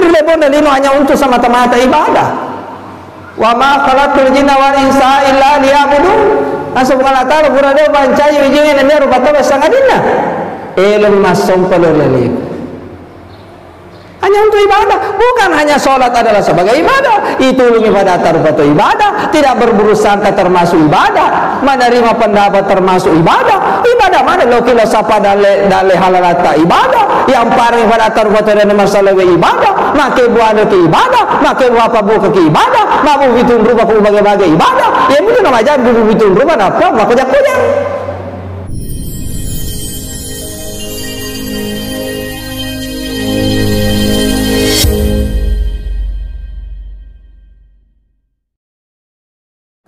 lebon dan ini hanya untuk semata-mata ibadah. Wa ma khalaqtul jinna wal insa illa liya'budun. Asa Allah taala burada bancai wijingan ne rupa tawa sangadina. Elon masong peloleli. Hanya untuk ibadah, bukan hanya sholat adalah sebagai ibadah. Itu ibadah tarupato ibadah, tidak berburu sangka termasuk ibadah, menerima pendapat termasuk ibadah. Ibadah mana lo kilo sapa dale dale halalata ibadah, yang paling pada tarupato dan masalah ibadah, make buah ke ibadah, make buah apa buka ke ibadah, mabu bitun rupa ku bagai-bagai ibadah. Ya itu nama jangan buku bitun rupa apa, mak kujak-kujak.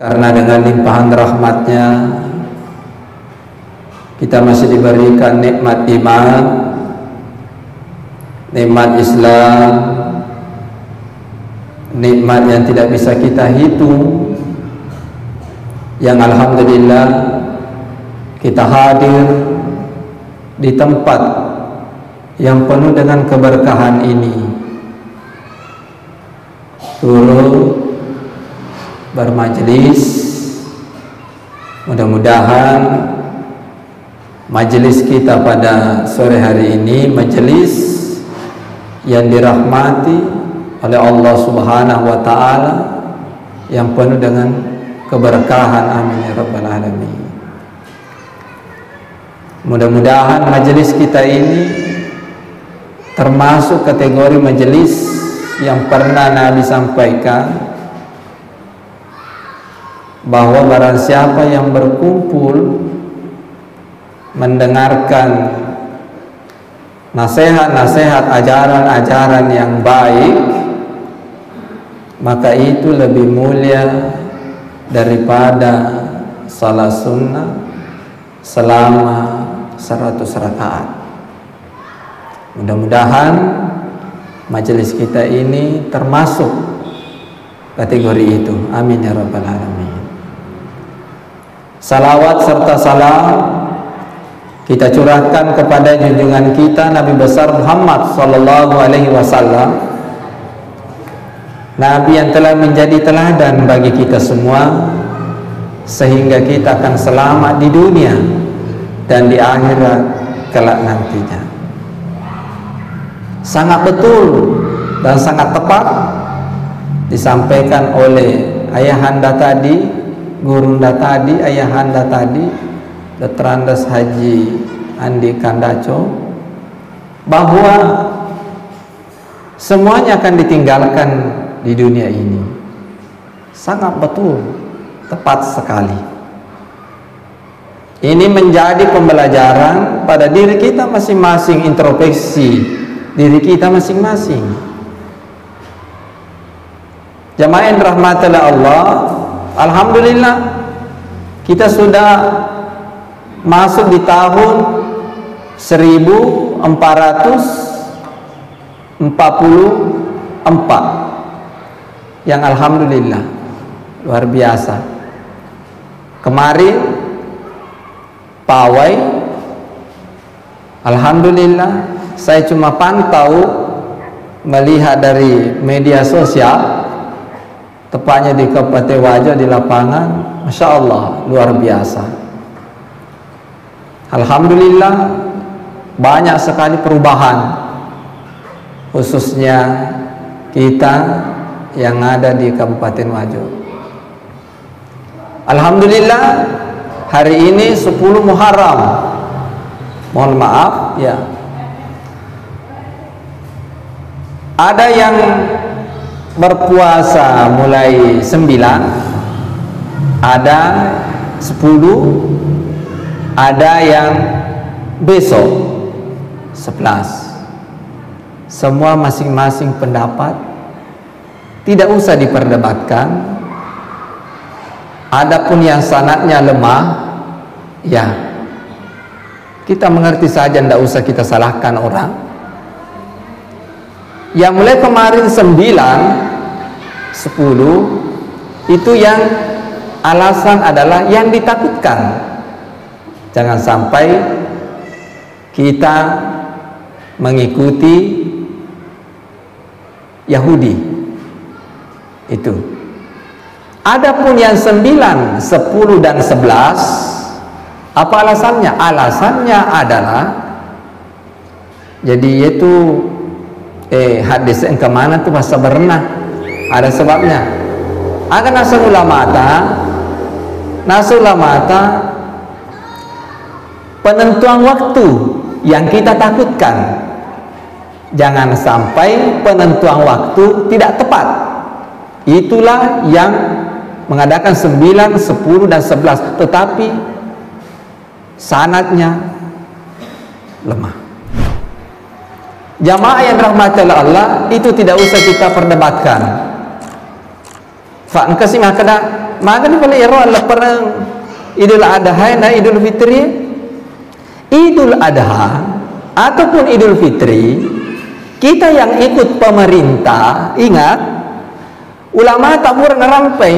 Karena dengan limpahan rahmatnya kita masih diberikan nikmat iman, nikmat Islam, nikmat yang tidak bisa kita hitung. Yang alhamdulillah kita hadir di tempat yang penuh dengan keberkahan ini. Turut bermajlis. Mudah-mudahan majelis kita pada sore hari ini majelis yang dirahmati oleh Allah Subhanahu wa taala yang penuh dengan keberkahan. Amin ya rabbal alamin. Mudah-mudahan majelis kita ini termasuk kategori majelis yang pernah Nabi sampaikan bahwa barang siapa yang berkumpul mendengarkan nasihat-nasihat ajaran-ajaran yang baik maka itu lebih mulia daripada salat sunnah selama 100 rakaat. Mudah-mudahan majelis kita ini termasuk kategori itu. Amin ya rabbal alamin Salawat serta salam kita curahkan kepada junjungan kita Nabi besar Muhammad sallallahu alaihi wasallam. Nabi yang telah menjadi teladan bagi kita semua sehingga kita akan selamat di dunia dan di akhirat kelak nantinya. Sangat betul dan sangat tepat disampaikan oleh ayahanda tadi gurunda tadi ayahanda tadi Letrandas Haji Andi Kandaco bahwa semuanya akan ditinggalkan di dunia ini. Sangat betul tepat sekali. Ini menjadi pembelajaran pada diri kita masing-masing introspeksi diri kita masing-masing. Jamaah yang rahmatullah Allah Alhamdulillah kita sudah masuk di tahun 1444 yang Alhamdulillah luar biasa. Kemarin pawai Alhamdulillah saya cuma pantau melihat dari media sosial tepatnya di Kabupaten Wajah di lapangan Masya Allah luar biasa. Alhamdulillah banyak sekali perubahan. Khususnya kita yang ada di Kabupaten Wajo. Alhamdulillah hari ini 10 Muharram. Mohon maaf ya. Ada yang berpuasa mulai 9 ada 10 ada yang besok 11 semua masing-masing pendapat tidak usah diperdebatkan. Adapun yang sanatnya lemah ya kita mengerti saja tidak usah kita salahkan orang yang mulai kemarin 9 10 itu yang alasan adalah yang ditakutkan. Jangan sampai kita mengikuti Yahudi. Itu. Adapun yang sembilan sepuluh dan sebelas apa alasannya? Alasannya adalah jadi itu eh hadis yang ke mana tuh masa berenang. Ada sebabnya. Akan nasul mata nasul mata penentuan waktu yang kita takutkan. Jangan sampai penentuan waktu tidak tepat. Itulah yang mengadakan 9, 10 dan 11 tetapi sanatnya lemah jamaah yang rahmati Allah itu tidak usah kita perdebatkan. Fa engkau sih makada maka ni pala iro ala perang? Idul adha dan idul fitri? Idul adha ataupun idul fitri kita yang ikut pemerintah ingat ulama tak pura rampai.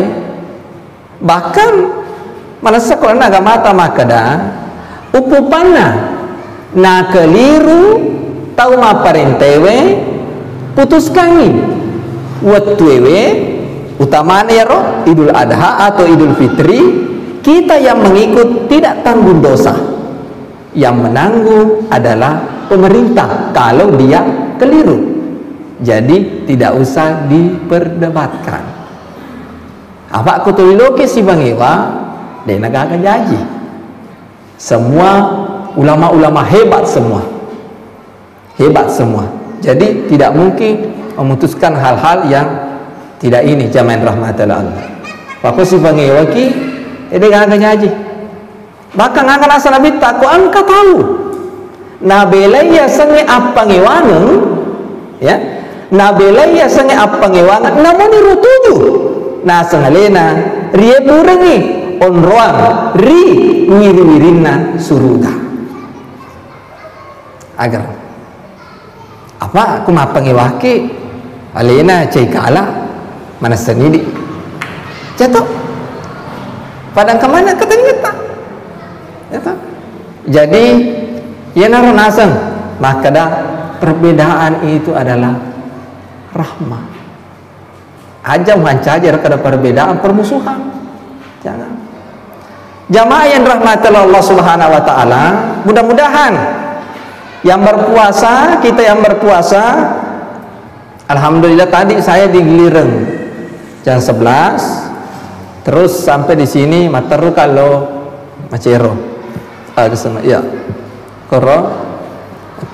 Bahkan mana sekolah naga mata makada upupana na keliru tahu ma parentewe putuskan wetuewe utamanya ya roh idul adha atau idul fitri kita yang mengikut tidak tanggung dosa. Yang menanggung adalah pemerintah kalau dia keliru. Jadi tidak usah diperdebatkan. Apa aku tuliloki si bangiwa dia negara jaji semua ulama-ulama hebat semua hebat semua. Jadi tidak mungkin memutuskan hal-hal yang tidak ini jaman rahmatullah Allah. Pak si bangiwa ki dia negara jaji bahkan akan asal nabi takut angka tahu. Nabelaya sange apangewangan ya? Nabelaya sange apangewangan namun iru tujuh na sangalena rie burengi onroang ri wiri-wirina suruga. Agar apa? Aku mapangewaki alena cekala mana senidi jatuh padang ke mana ketengeta ya jadi Ya naron asang maka dah perbedaan itu adalah rahmah aja mancajar kada perbedaan permusuhan. Jangan. Jamaah yang rahmatullah Allah subhanahu wa ta'ala mudah-mudahan yang berpuasa kita yang berpuasa Alhamdulillah tadi saya di jam 11 terus sampai di sini materu kalau macero ada sama ya koro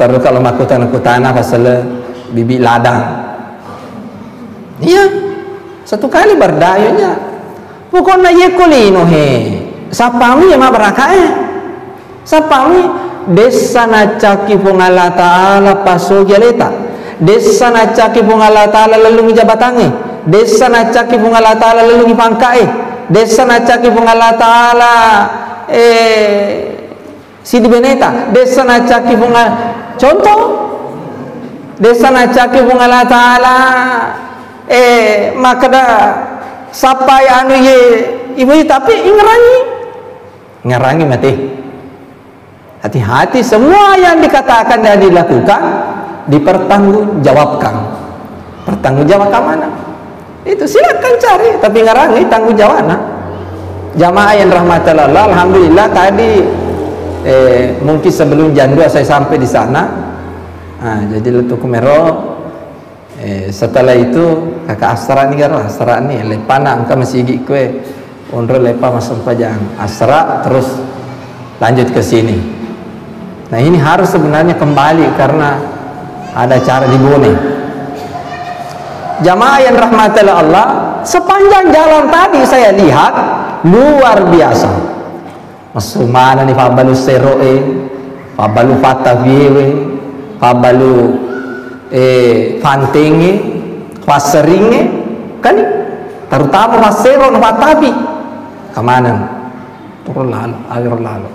taruh kalau makutan kutana pasal bibi ladang. Iya satu kali berdayanya pokoknya ye kolino he sapami ya ma baraka eh sapami desa nacaki pungala taala paso geleta desa nacaki pungala taala jabatangi desa nacaki pungala taala lalu pangkai desa nacaki pungala taala eh Sidi Beneta. Desa nacaki bunga contoh? Desa nacaki bunga Allah Taala eh makada sampai anu ye ibu tapi ngerangi ngerangi mati hati-hati semua yang dikatakan dan dilakukan dipertanggungjawabkan. Pertanggungjawabkan mana? Itu silakan cari tapi ngerangi tanggung jawab nah. jamaah yang rahmatullah alhamdulillah tadi eh, mungkin sebelum jam 2 saya sampai di sana. Nah, jadi letuk kumero eh, setelah itu kakak asra ni kan asra ni lepa nak engkau masih gigi kue undur lepa masuk pajang asra terus lanjut ke sini nah ini harus sebenarnya kembali karena ada cara di bone jamaah yang rahmatullah Allah sepanjang jalan tadi saya lihat luar biasa. Masumana ni fabalu seroe fabalu fataviewe fabalu eh fantinge faseringe kan? Terutama fasero fatabi kamanan turun lalu alir lalu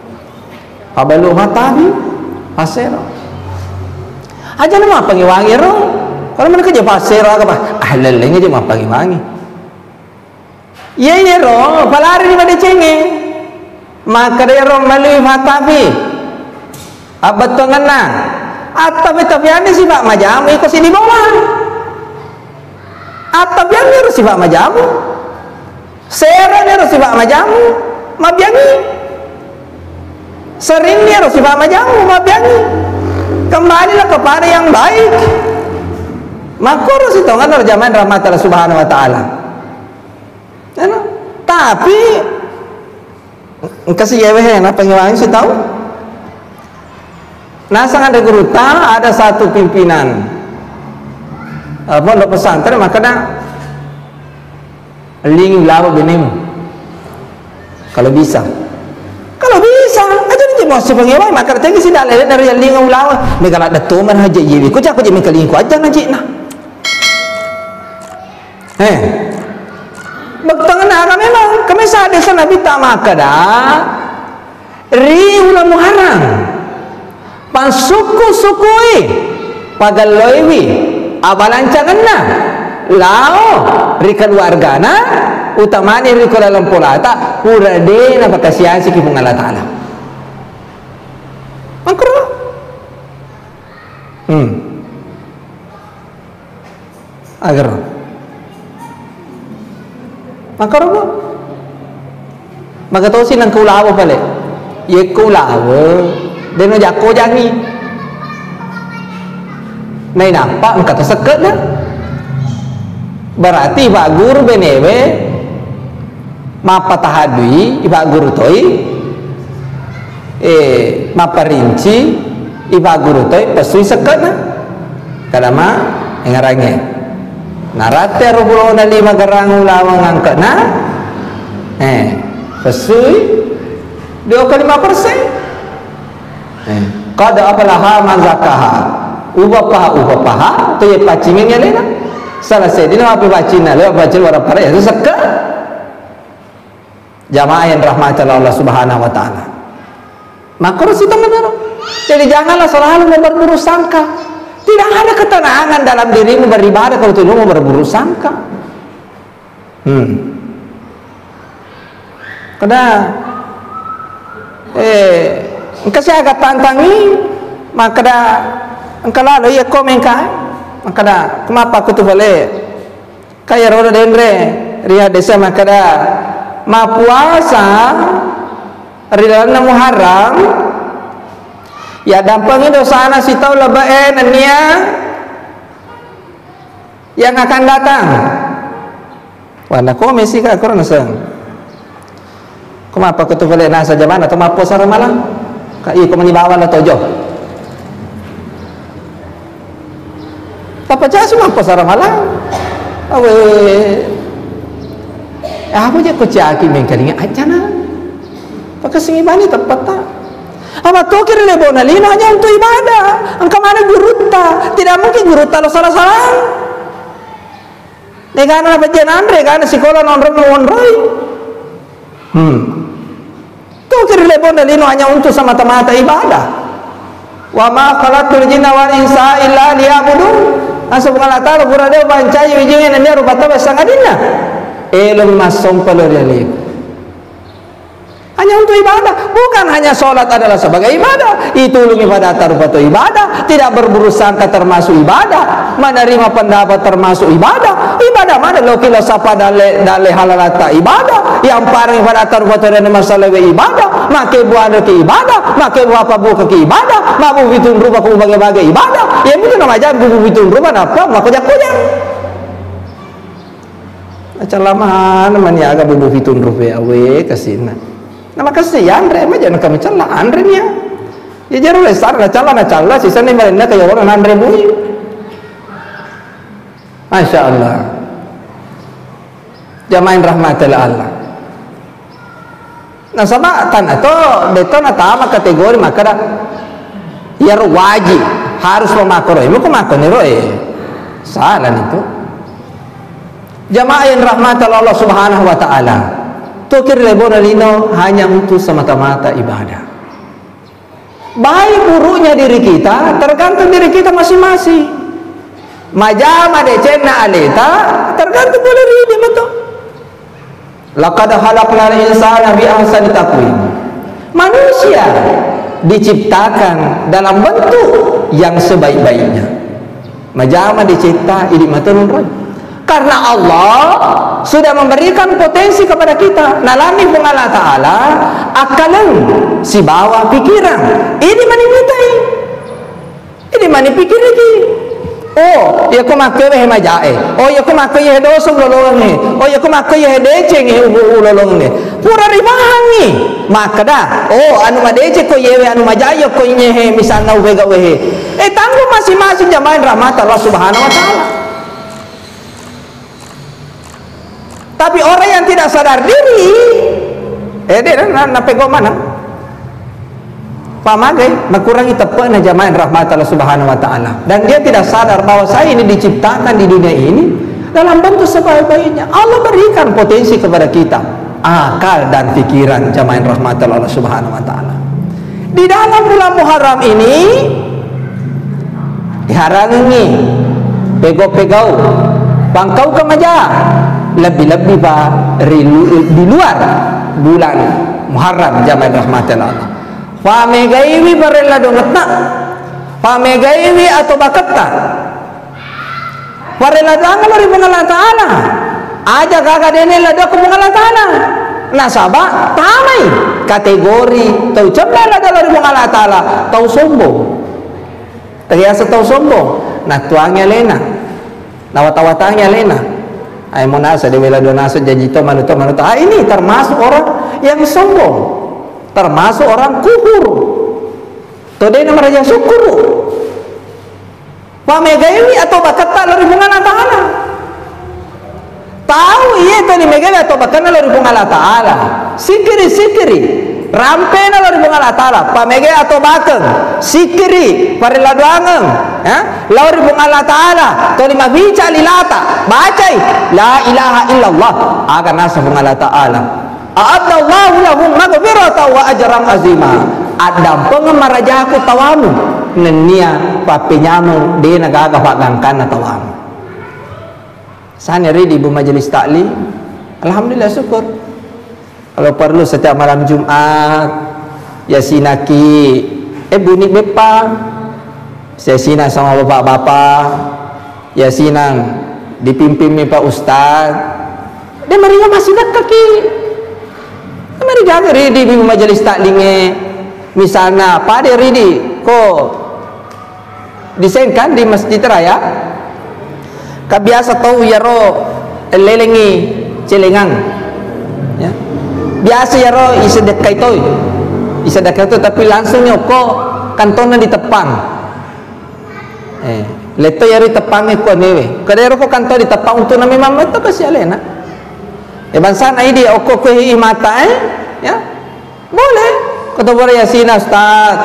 fabalu fatabi fasero aja nama pangiwangi ro? Kalau mana kerja fasero apa? Ah lelengnya aja mah pangiwangi iya ini ro. Palari di mana cengeng? Maka dia rom melalui fatafi abad tu ngena atau tapi tapi ane sih pak majam ikut sini bawah. Atap yang harus sifat majamu. Sera harus sifat majamu. Mabiangi sering harus sifat majamu mabiangi kembalilah kepada yang baik. Makor itu kan zaman rahmat Allah subhanahu wa ta'ala. Tapi kasih yewe apa yang sih tahu? Nah sangat ada ada satu pimpinan. Uh, pondok pesantren makanya ling lawa benim kalau bisa. Kalau bisa aja ni mau sepeng yawa maka tadi sih dah dari yang lawa ni kalau ada tuman haji jiwi ku cakap je mi kali ku aja na nak eh na memang kami sa sa nabi tama kada ri ulam muharram pansuku sukui pagaloiwi abalancangan na lao rikan wargana utamani riko dalam polata hurade na pakasiyan si kipong Allah Ta'ala makro. Hmm. Agar. Makro po magatosin ng kulawo pala ye kulawo deno jako jangi. Nay nampak kata seket lah. Berarti Pak Guru benewe mapa tahadui Ibu Guru toi eh mapa rinci Ibu Guru toi pesui seket lah. Kadama ngarange. Narate rubulo na lima garang ulawang na eh pesui dua kali lima persen. Eh kada apalah mazakaha ubah paha? Ubah paha tu ye pacingin ya lena? Salah saya dina apa bacina le bacin wara para ya sekka jamaah yang rahmat Allah Subhanahu wa taala maka harus itu benar jadi janganlah selalu berburuk sangka. Tidak ada ketenangan dalam dirimu beribadah kalau tidak mau berburuk sangka. Hmm. Eh kasih agak tantangi maka dah angkala lo ye komen ka. Makada kumapa kutu bale kaya roda dendre ria desa makada ma puasa rilana muharram ya dampangin dosana si tau lebaen nia yang akan datang wala ko mesi ka korona sang kumapa kutu bale nasa jaman atau mapo saramalang ka i ko manibawan na tojo Papaja semua pasar malam. Awe. Apa je kocak aki mengkalinga acana. Pakai singi bani tepat tak? Apa tu kira lebo nalina hanya untuk ibadah. Engkau mana guruta? Tidak mungkin guruta lo salah salah. Negara apa jen andre kan sekolah non non roy. Hmm. Tu kira lebo nalina hanya untuk semata-mata ibadah. Wa ma khalaqul jinna wal insa illa liya'budun. Asa Allah Ta'ala burada bancai wijingin anda rupata basangadina. Elon masong palorialik. Hanya untuk ibadah, bukan hanya sholat adalah sebagai ibadah. Itu lung ibadah tarupato ibadah, tidak berburu sangka termasuk ibadah, menerima pendapat termasuk ibadah. Ibadah mana lo kilo sapa dale dale halalata ibadah, yang paling pada tarupato dan masalah ibadah, make buah ke ibadah, make buah apa buah ke ibadah, mabu bitun rupa ku bagai-bagai ibadah. Ya itu nama aja bubu bitun rupa apa, mak kojak-kojak. Macam lama mana ya agak bubu bitun rupa awe ke sini. Nama kasi Andre ma jangan kami cala Andre nya. Ya jaro lesar na cala na cala sisa ni mereka kaya orang Andre bui. Masya Allah. Jamain rahmatil Allah. Nah sama tan atau beton atau apa kategori maka dah ya wajib harus memakor ini kok makor nih roe salah itu jamaah yang rahmat Allah subhanahu wa ta'ala Tokir lebona lino hanya untuk semata-mata ibadah. Baik buruknya diri kita tergantung diri kita masing-masing. Majama de cenna aleta tergantung boleh diri betul. Laqad khalaqnal insana bi ahsani taqwim. Manusia diciptakan dalam bentuk yang sebaik-baiknya. Majama dicipta ini maturun karena Allah sudah memberikan potensi kepada kita nalami Allah Ta'ala akalan si bawa pikiran ini mani mitai ini mani pikir lagi Oh, ya ko makke we majae. Oh, ya ko makke ye doso lolong ni. Oh, ya ko makke ye deceng ye lolong ni. Pura ribahan ni. Maka dah. Oh, anu madece ko ye anu majae ko nye he misalna we ga we. Eh, tanggung masing-masing jamaah rahmat Allah Subhanahu wa taala. Tapi orang yang tidak sadar diri, eh dia nak nak pego mana? Pamagai mengurangi tepuan jamaah rahmat Allah Subhanahu wa taala. Dan dia tidak sadar bahwa saya ini diciptakan di dunia ini dalam bentuk sebaik-baiknya. Allah berikan potensi kepada kita akal dan pikiran jamaah rahmat Allah Subhanahu wa taala. Di dalam bulan Muharram ini diharangi pego-pegau pangkau kemaja lebih-lebih pak di luar bulan Muharram zaman rahmatil Allah. Famegaiwi barella dongetna. Famegaiwi atau bakatta. Barella dangal dari Allah Taala. Aja kagak dene lada ke Allah Taala. Nasaba tamai kategori tau cemna lada dari Allah Taala tau sombong. Terbiasa tau sombong. Nah tuangnya lena. Nawat-watangnya lena ay monasa de wela donasa jajito manuto manuto ah ini termasuk orang yang sombong. Termasuk orang kufur. Tode nama raja syukur. Ini atau bakat tak lari bunga ta'ala tahu iya tadi megawi atau bakat lari bunga ta'ala sikiri sikiri rampena lari bunga Ta'ala pamege atau bakeng. Sikiri pariladuangeng ya? Lari bunga Ta'ala to lima bica lilata bacai. La ilaha illallah. Agar nasa bunga Ta'ala a'adna Allah lahum maghfirata wa ajran azima. Adam pengemarajaku tawamu. Nenia papinyamu di nagaga pagangkan tawamu. Sana di ibu majelis taklim. Alhamdulillah syukur kalau perlu setiap malam Jumat yasinaki eh bunyi bepa. Yasinan sama bapak-bapak. Yasinan dipimpin Pak Ustaz dia mereka masih dekat ki mereka ridi di majelis taklinge. Misalnya pada ridi ko disenkan di masjid raya? Kabiasa tahu ya ro. Lelengi celengan ya biasa ya roh isa dekai toy isa dekai toy tapi langsung nyoko kantona di tepang. Eh leto ya ri tepang ko newe kada ro ko kanto di tepang untuk nami mama to kasi alena e bansa na idi oko ko mata eh. Ya? Boleh. Kata boleh ya sina ustaz.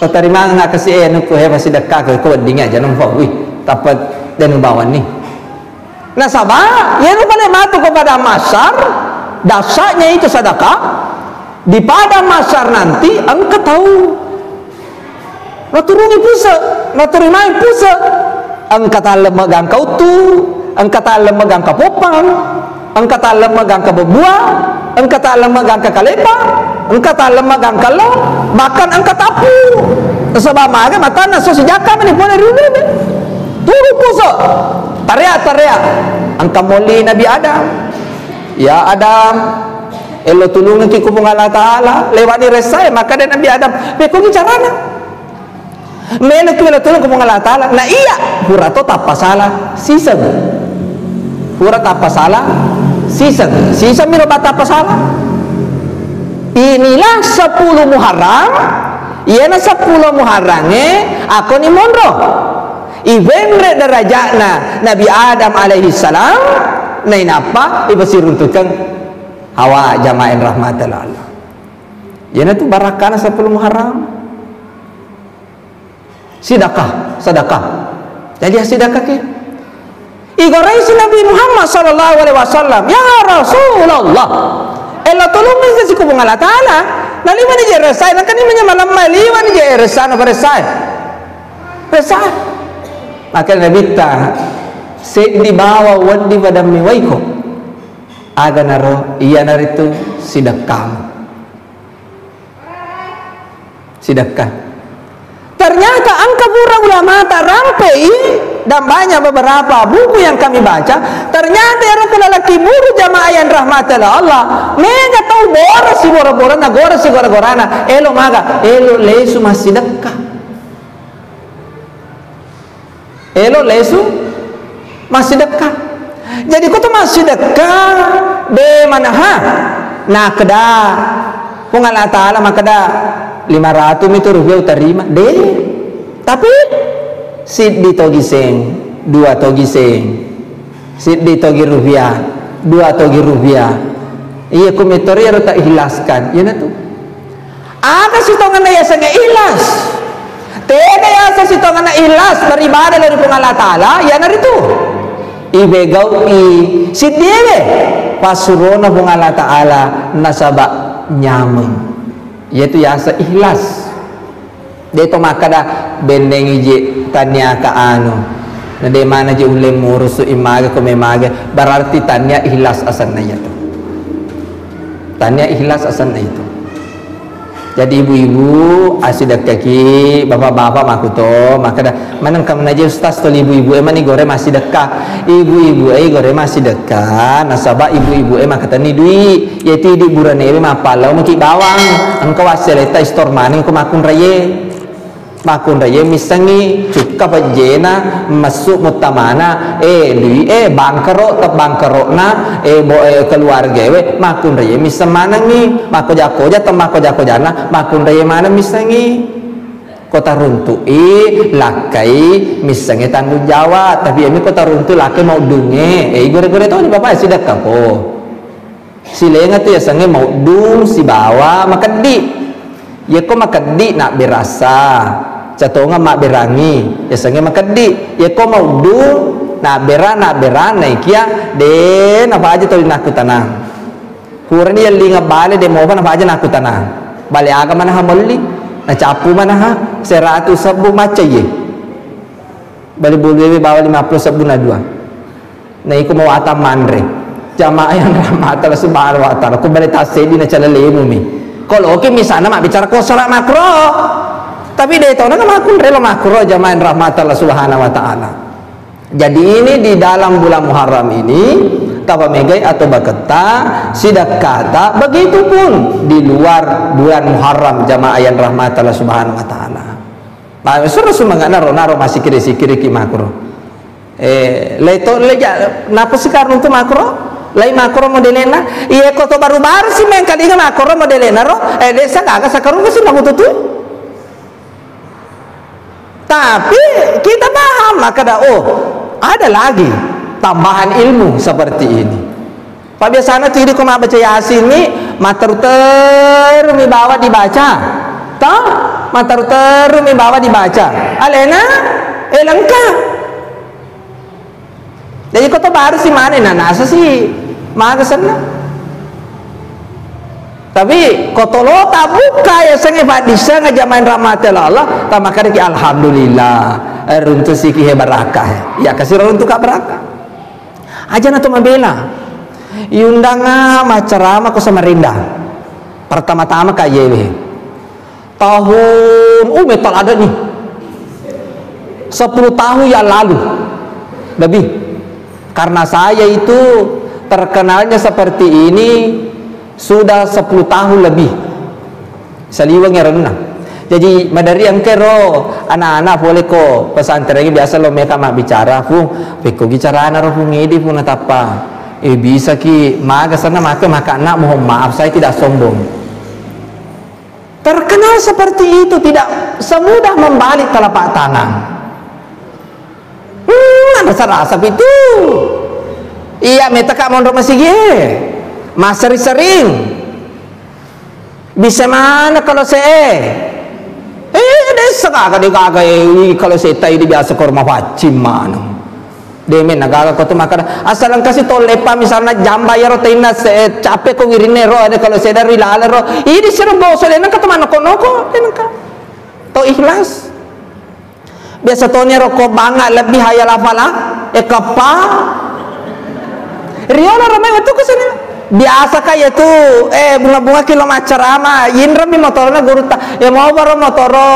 Kau terima nggak kasih eh nuku he masih dekat ke? Kau dinga jangan fok wi tapat dan bawan ni. Nah sabar ya nu boleh matu kepada masar dasarnya itu sedekah. Di pada masar nanti engkau tahu. Naturungi pusa naturimai pusa engkau tak lemegang kau tu engkau tak lemegang kau popang engkau tak lemegang kau berbuah engkau tak lemegang kau kalepa engkau tak lemegang kau lo bahkan engkau tapu. Sebab maga mata naso sejaka meni boleh rumi turu pusa tariak tariak engkau muli Nabi Adam Ya Adam. Elo tulungan ki kubung Allah Ta'ala. Lewati resai Maka dia Nabi Adam. Bekungi carana Melo ki melo tulung kubung Allah Ta'ala. Nah iya. Pura to tak pasalah Sisem Pura tak pasalah Sisem Sisem milo bata pasalah Inilah sepuluh Muharram. Iya na sepuluh Muharramnya Aku ni mondro Ibenre derajatna Nabi Adam alaihi salam nain apa? Ibasir untukkan hawa jamain rahmatal Allah. Yana tu barakana 10 Muharram. Sedekah sedekah. Jadi sedekah ke? Igorai si Nabi Muhammad sallallahu alaihi wasallam ya Rasulullah Ella tolong ni si kubung Allah Taala. Nali mana je resai nak ni mana malam mali mana je resai na resai resai maka Nabi ta bawah wadi pada miwaiko aga naro iya naritu sidakam sidakah ternyata angka pura ulama tak rampai. Dan banyak beberapa buku yang kami baca ternyata yang lelaki buru jamaah yang rahmatullah Allah mereka tahu boros si bora-bora na gora si gora-gorana. Elo maga elo lesu masih dekat elo lesu masih dekat. Jadi kau tu masih dekat. De mana ha? Nah kedah pengalat ta'ala maka dah 500 itu rupiah terima deh tapi sit di togi seng dua togi seng. Sit di togi rupiah dua togi rupiah. Iya komentori harus tak ikhlaskan. Ya tu? Apa sih tongan ya sangat ikhlas? Tidak ya sa si tongan ikhlas. Beribadah dari pengalat ta'ala. Ya nari tu ibegau i si dewe pasurona pengalat ta'ala nasaba nyaman yaitu ya ikhlas. Tu makada bendeng tanya ka anu. Na mana je ule murusu imaga ko berarti tanya ikhlas asan na itu tanya ikhlas asan na itu jadi ibu-ibu asidak kaki bapak-bapak makuto maka dah mana kamu naji ustaz tu ibu-ibu emang ni gore masih dekat ibu-ibu eh gore masih dekat nasabah ibu-ibu emang kata ni dui yaitu di buran ini mapalau mungkin bawang. Engkau hasil itu store maning kau makun makun raya misangi cukup jena masuk mutamana. Eh lui eh bangkero tep bangkero na eh bo eh, keluarga we makun raya misang mana ni mako jako ja tem mako jako jana makun raya mana misangi kota runtu eh lakai misangi tanggung jawab. Tapi ini kota runtu lakai mau dunge. Eh gore-gore tahu ni bapak sidak kapo si lenga tu ya sange mau dung si bawa makadi ya kok makadi nak berasa catonga mak berangi. Ya sange makadi ya ko mau du na berana berana kia. De na aja to nak tanang kurni ya linga bale de mo apa aja nak tanang bale aga mana ha na capu mana ha? Seratu sabu maca ye. Bale boleh bawa 50 sabu na dua. Na iku mau atam mandre jamaah yang rahmat Allah subhanahu wa ta'ala. Ku bale tasedi na chala lemu mi. Kalau oke misalnya mak bicara kosora makro tapi dia tahu nak makun rela makro jamaah rahmat Allah subhanahu wa taala. Jadi ini di dalam bulan Muharram ini tapa megai atau baketa sidak kata begitupun di luar bulan Muharram jamaah yang rahmat Allah subhanahu wa taala. Pak suruh semangat naro naro masih kiri kiri ki makro. Eh leto leja napa sih karena itu makro? Lai makro modelena iya kota baru baru sih main kali makro modelena ro? Eh desa kagak sekarang sih nak tuh tapi kita paham maka dah oh ada lagi tambahan ilmu seperti ini. Pak biasanya tuh kau baca yasin ni mater teru mi bawa dibaca. Tahu? Mater teru mi bawa dibaca. Alena eh lengkap. Jadi kau tu baru si mana nah nasa si mana sana. Tapi kotolo buka ya sange pak disa ngajaman rahmatil Allah tak makan ki alhamdulillah. Eh, runtu siki barakah ya. Kasih runtu kak barakah aja na membela iundanga macarama ko Samarinda pertama-tama kayewe tahun oh metal ada nih 10 tahun yang lalu. Lebih karena saya itu terkenalnya seperti ini sudah 10 tahun lebih. Saliwang yang renang. Jadi madari yang kero anak-anak boleh ko pesantren ini biasa lo mereka mak bicara fu peko bicara anak roh ngedi pun apa? Eh bisa ki maga sana maka maka anak mohon maaf saya tidak sombong. Terkenal seperti itu tidak semudah membalik telapak tangan. Hmm ada rasa itu iya metaka mondok masih gie Mas sering-sering bisa mana kalau saya eh desa kagak di kagak eh, kalau saya tahu di biasa korma pacim mana. Demen naga kau tu makan. Asal kasih tol lepa misalnya jam bayar atau se capek kau wirine ro ada kalau saya dari lala ro ini seru bos ada nak mana kono ko enak to ikhlas. Biasa tonya rokok banget lebih hayal afala eh kapa Riola ramai itu ke sini biasa kayak tu eh bunga-bunga kilo macarama yinra mi motornya guru tak ya mau baru motoro?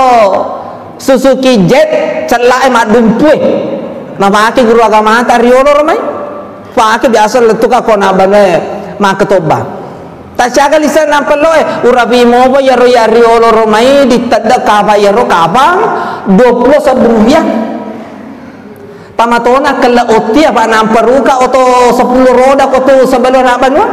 Suzuki Jet celak emak dumpue na pakai guru agama ta riolo romai pakai biasa letuka kona bane maka toba tak caga lisa nampalo eh. Urabi mobo ya ro ya riolo romai ditanda kaba ya ro kabang 20 rupiah pamatona kala oti apa namparuka oto 10 roda koto sebelum nak banua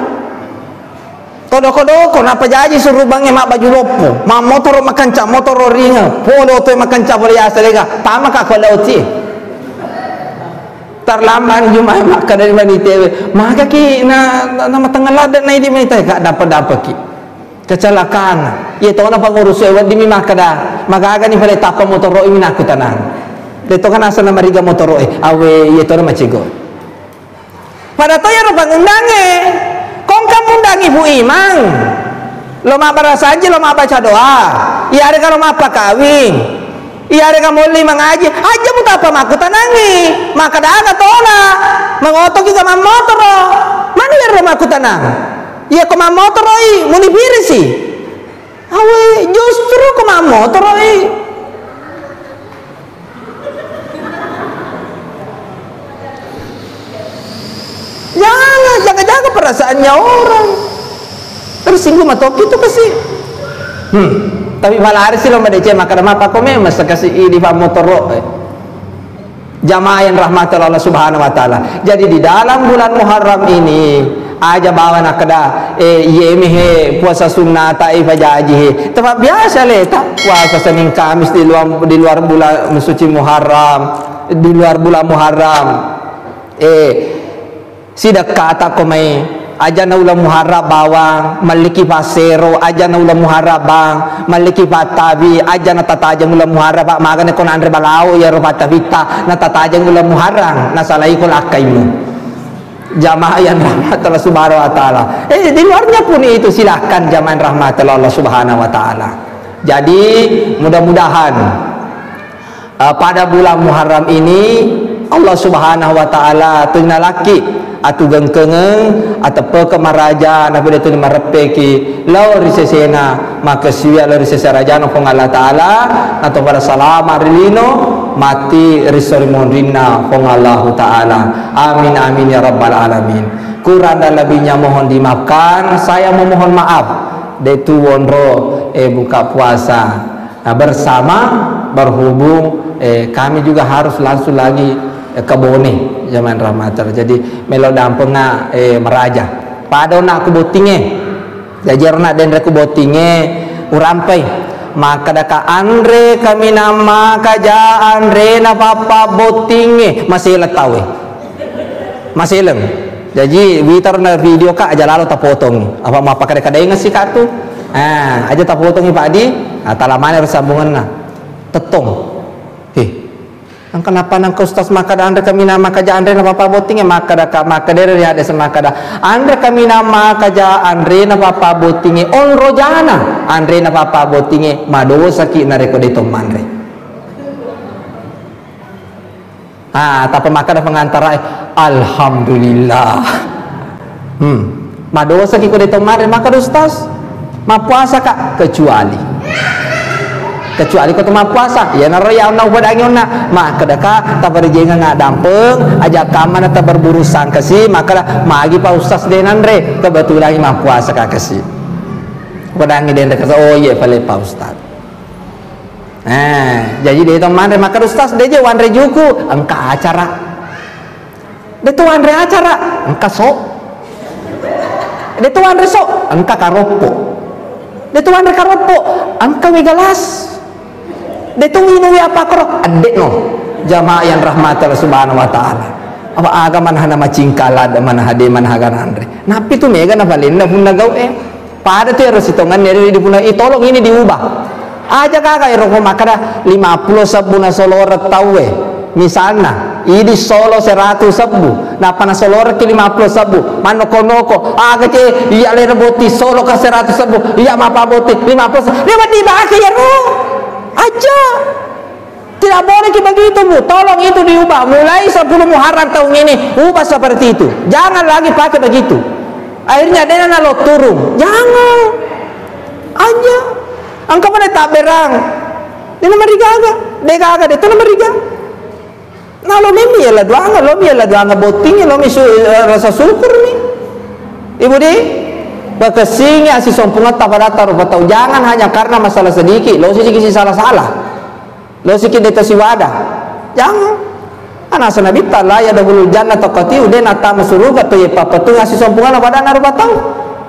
Todo kodo ko napa suruh bangnya mak baju lopo. Ma motor makan cap motor ringa. Polo to makan cap asa lega. Tama ka ko lauti. Terlamban jumai mak dari mani tewe. Maka ki na nama tengah ladan na di mai ka dapat dapat ki. Kecelakaan. Ye to na pangurus e wadi mi makada. Maka aga ni pale tapa motor ro imi naku tanan. Deto kan asa nama riga motor ro e. Awe ye to na macigo. Pada to ya ro pangundange. Kong kamu undang ibu imang. Lo mak saja lo mak baca doa. Iya ada kalau mak kawin. Iya ada kamu lima ngaji. Aja mu apa mak tanangi. Maka dah ada tona. Mengotok juga mak motor. Mana ya lo mak tanang? Iya kau mak motor oi. Muni sih. Awe justru kau mak motor. Jangan, jangan jaga perasaannya orang. Tersinggung atau itu kasih. Hmm. Tapi malah hari sih lo mendece maka apa kau memang kasih ini pak motor eh. Jamaah yang rahmat Allah Subhanahu Wa Taala. Jadi di dalam bulan Muharram ini aja bawa nak kada eh yemehe puasa sunnah taif aja aji tempat biasa le tak puasa Senin Kamis di luar di luar bulan suci Muharram di luar bulan Muharram eh sidak kata ko may aja na ulam muharab bawang maliki pasero aja na ulam muharab bang maliki patabi aja na tatajang ulam muharab maga na kon andre balao ya ro patavita na tatajang ulam muharang na salai ko lakay mo. Jamaah yang rahmat Allah subhanahu wa ta'ala. Eh di luarnya pun itu silahkan jamaah rahmat Allah subhanahu wa ta'ala. Jadi mudah-mudahan uh, pada bulan Muharram ini Allah subhanahu wa ta'ala tunalaki atu gengkengeng atu pekemaraja na bude tu marepe ki lau risesena maka siya lau risesa raja no Allah taala. Nato para salama rilino mati risori monrina pong Allah taala. Amin amin ya rabbal alamin. Kurang dan lebihnya mohon dimaafkan. Saya memohon maaf. Detu wonro eh buka puasa. Nah, bersama berhubung eh, kami juga harus langsung lagi Eh, kebone zaman rahmatar jadi melo dampenga eh meraja. Pada nak kubotinge jajar nak den kubotinge urampai maka daka andre kami nama kaja andre na papa botinge. Masih letawe masih leng jadi witar na video ka aja lalu tak potong apa mau pakai kada ingat sih kartu ah aja tak potong pak di nah, talamane bersambungan na. Tetong. Ang kenapa nang kustas maka da anda kami nama kaja andre na papa boting maka da ka maka dere ya desa maka da andre kami nama kaja andre na papa boting on rojana andre na papa boting mado saki na reko de manre. Ah tapi maka da pengantara eh, alhamdulillah. Hmm mado saki ko de manre maka ustaz ma puasa kak kecuali kecuali kau tempat puasa. Ya naro ya na ubah dangin na mak kedaka tak berjenga ngak dampeng. Ajak kaman atau berburu sangkasi maka magi pa ustaz denandre kebetulan imam puasa kakasi pedangin den dekat oh iya pale pa ustaz. Eh, jadi dia itu mandre maka ustaz dia je wanre juku. Engka acara. Dia tu wanre acara, engka sok. Dia tu wanre sok, engka karopo. Dia tu wanre karopo, engka Detong inuwi apa kro adik no. Jamaah yang rahmat Allah subhanahu wa ta'ala. Apa aga man hana macingkala da man hade man hagan andre. Napi tu mega na valin na pun nagaw eh. Pada tu harus hitungan neri di puna tolong ini diubah. Aja kakak ero ko makada 50 sabu na solor tawe misalnya ini solo 100 sabu. Na pana solor ki 50 sabu? Manoko noko aga ce iya boti solo ka 100 sabu. Iya mapa boti 50 lima tiba ke ya aja. Tidak boleh begitu bu. Tolong itu diubah. Mulai 10 Muharram tahun ini ubah seperti itu. Jangan lagi pakai begitu. Akhirnya dia lo turun. Jangan. Aja. Angka mana tak berang? Dia nama riga aga dia aga dia nama riga Nah lo mimi ya lah doanga, lo mi lah doanga botingnya, lo uh, rasa syukur mi. Ibu di, Bekesingnya si sompungan pada taruh jangan hanya karena masalah sedikit. Lo sih kisi salah salah lo sih kita si wadah. Jangan. Anak sana bita lah ya dahulu jannah tokati udah nata masuruga tuh ya papa tuh ngasih sompungan pada naruh tahu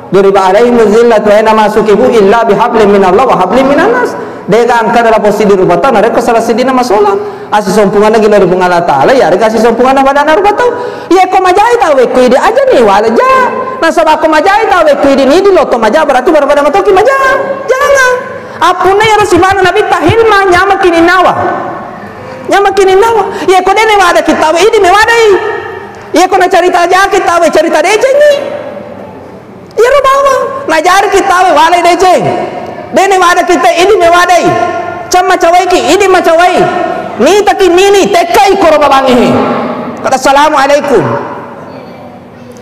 dari alaihi muzillah tuh enak masuk ibu illa bihablim min Allah wa hablim min anas Dega angka dalam posisi di rumah tahu, mereka salah sedina masalah. Asih sompungan lagi dari bunga Allah ya, mereka asih sompungan pada anak rumah tahu. Ya, kau majai tahu, kau ide aja nih, wala ja. Nah, sebab kau majai tahu, kau ide nih di loto majai berarti baru pada matoki majai. Jangan. Apuna ya mana Nabi tahilma nyama kini nawa. Nyama kini nawa. Ya, kau dene wada kita, ini mewadai. Ya, kau nak cerita aja kita, cerita dece ni. Ya, bawa. Najar kita, wala dece. dene wada kita ini mewadai chamma chawai ki ini macawai ni taki nini tekai koro babangi kata assalamu alaikum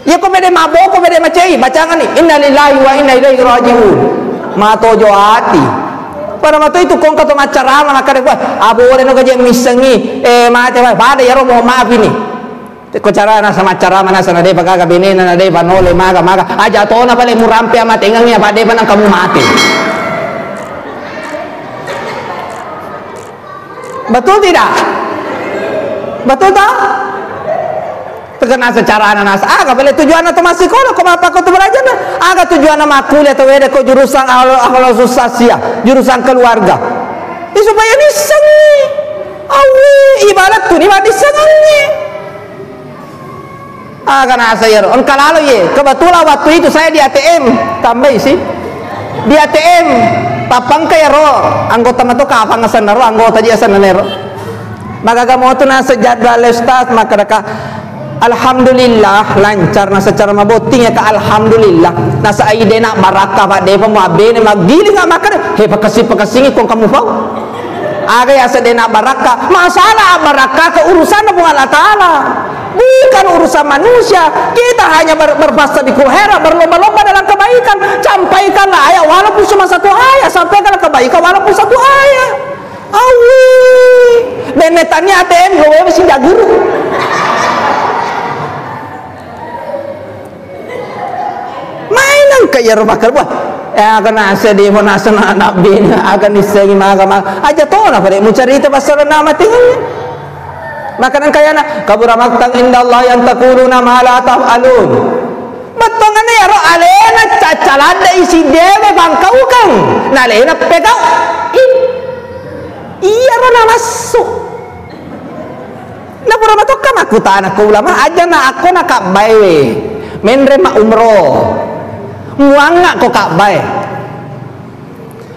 ya ko bede mabo ko bede macai bacangan ni inna lillahi wa inna ilaihi rajiun. Ma tojo ati para itu kong kato macarama nakare kwa abore no gaje misangi eh mate wa bada yaro mo ini ko cara na sama cara mana sana de bagaga benena na de banole maga maga aja to na pale murampe ama tengang ya bade banang kamu mati Betul tidak? Betul tak? Terkena secara ananas. Aga boleh tujuan atau masih kono kau apa kau tu belajar Aga tujuan nama kuliah atau wede kau jurusan akhlak sosial, jurusan keluarga. Ini supaya disengi. Awi ibarat tu ni mati sengi. Aga nasa ya. Engkau lalu ye. Kebetulan waktu itu saya di ATM tambah sih. Di ATM papang kaya ro anggota mato kapang asan ro anggota dia asan nero maka kamu tu na ustaz maka daka Alhamdulillah lancar na secara mabuting ya ka Alhamdulillah nasa ide nak baraka pak de pa muabene magili nga maka he pakasi kung kamu fau aga ya sedena baraka masalah baraka ke urusan Allah Taala bukan urusan manusia. Kita hanya ber, berbahasa di kuhera berlomba-lomba dalam kebaikan. Sampaikanlah ayat walaupun cuma satu ayat. Sampaikanlah kebaikan walaupun satu ayat. Awi. Benetannya ATM gue mesti guru. Mainan kayak rumah kerja. Eh akan nasa di mana sana anak bina akan disengi maga maga aja toh lah pada mencari itu pasal nama tinggalnya makanan kaya na kabura maktang inda Allah yang takuluna ma la taf'alun. Betul ngane ya? Ro alena cacalada isi dewe bangkau kang na alena pegau iya ro na masuk. Na pura kam aku tanah ko ulama aja na ako na kabay menre ma umro muanga ko kabay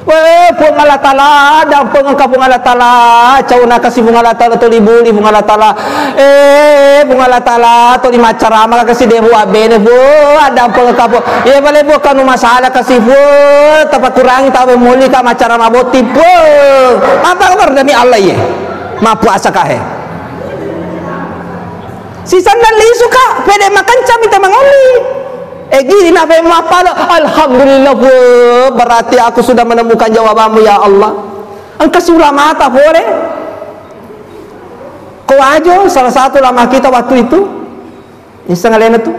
Weh, pun Allah Ta'ala, ada pengangkat bunga Allah Ta'ala, cau nak kasih bunga Allah Ta'ala, tu libuli bunga Allah Ta'ala, eh, bunga Allah Ta'ala, tu lima cara, maka kasih dia buat bene, bu, ada pengangkat bu, ya boleh bu, kanu masalah kasih bu, tapi kurang, tapi muli, kak macara maboti, bu, apa kabar demi Allah ya, mampu asa kahe. Si sandal li suka, pede makan cam, minta mangoli. Eh gini nak apa Alhamdulillah bu, berarti aku sudah menemukan jawabanmu ya Allah. Engkau sudah mata boleh? Kau aja salah satu lama kita waktu itu. Insang lain itu.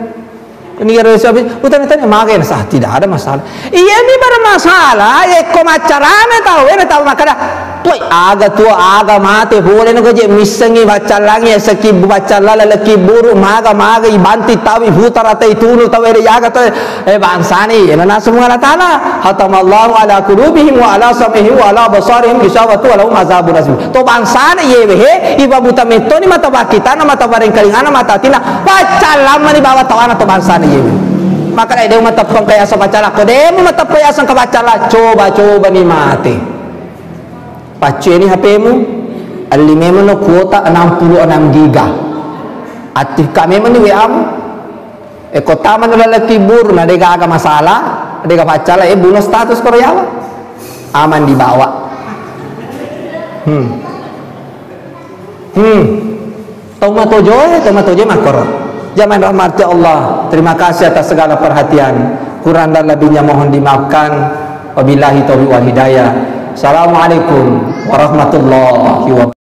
Ini kira habis, utang tanya makan sah tidak ada masalah. Iya ini bermasalah. Ya macarane tahu, ini tahu makanya Tuh aga tua aga mate boleh nak je misangi baca lagi. Seki baca lala leki buru maga maga ibanti tawi hutar atai tunu tawi re yaga tawi eh bangsani ina na semua Allah taala hatamallahu ala qulubihim wa ala samihim wa ala basarihim gisawatu wa lahum azabun azim. To bangsani ye he. Iba buta metoni mata bakita mata bareng kalingana mata tina. Baca lama ni bawa tawana to bangsani ye maka dia mata pengkaya sa baca la ko dia mata pengkaya sa kabaca la coba coba ni mati. Pacu ini HP mu. Alimemu no kuota 66 giga. Aktif kami ni WA mu. Eh kota mana lalaki bur Nah dia agak masalah. Dia agak baca lah. Eh bunuh status Korea Aman dibawa. Hmm. Hmm. Toma tojo Toma tojo makor Zaman rahmat Allah Terima kasih atas segala perhatian. Kurang dan lebihnya mohon dimaafkan. Wabillahi taufiq wal hidayah. Assalamualaikum warahmatullahi wabarakatuh